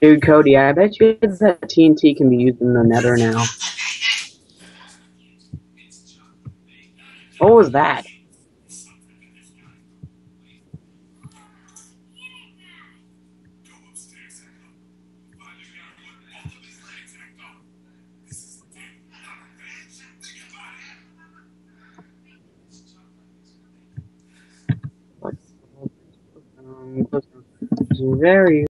Dude, Cody, I bet you that TNT can be used in the nether now. What was that? Very